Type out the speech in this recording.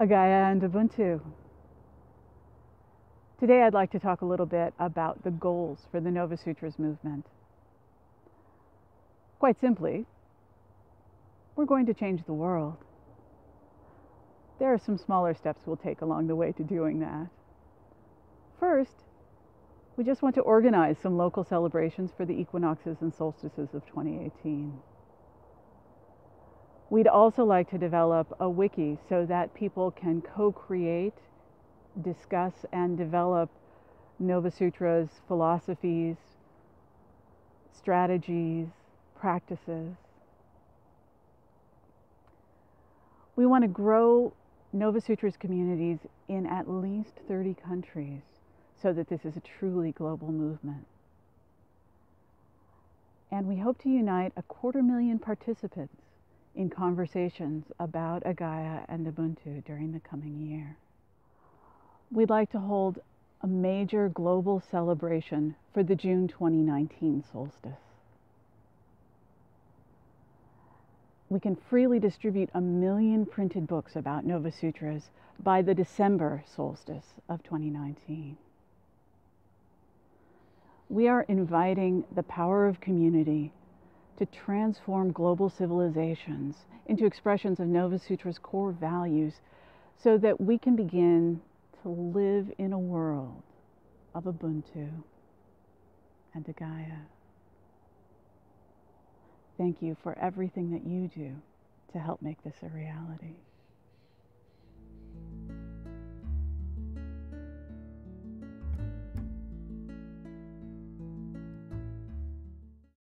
Agaya and Ubuntu. Today I'd like to talk a little bit about the goals for the Novasutras movement. Quite simply, we're going to change the world. There are some smaller steps we'll take along the way to doing that. First, we just want to organize some local celebrations for the equinoxes and solstices of 2018. We'd also like to develop a wiki so that people can co-create, discuss, and develop Novasutras' philosophies, strategies, practices. We want to grow Novasutras' communities in at least 30 countries so that this is a truly global movement. And we hope to unite a quarter million participants in conversations about Agaya and Ubuntu during the coming year. We'd like to hold a major global celebration for the June 2019 solstice. We can freely distribute a million printed books about Novasutras by the December solstice of 2019. We are inviting the power of community to transform global civilizations into expressions of Novasutras' core values so that we can begin to live in a world of Ubuntu and Agaya. Thank you for everything that you do to help make this a reality.